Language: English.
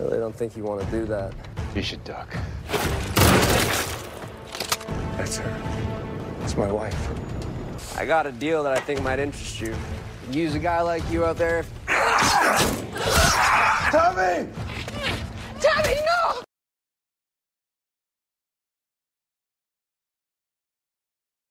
really don't think you want to do that. You should duck. That's her. That's my wife. I got a deal that I think might interest you. Use a guy like you out there. Tommy!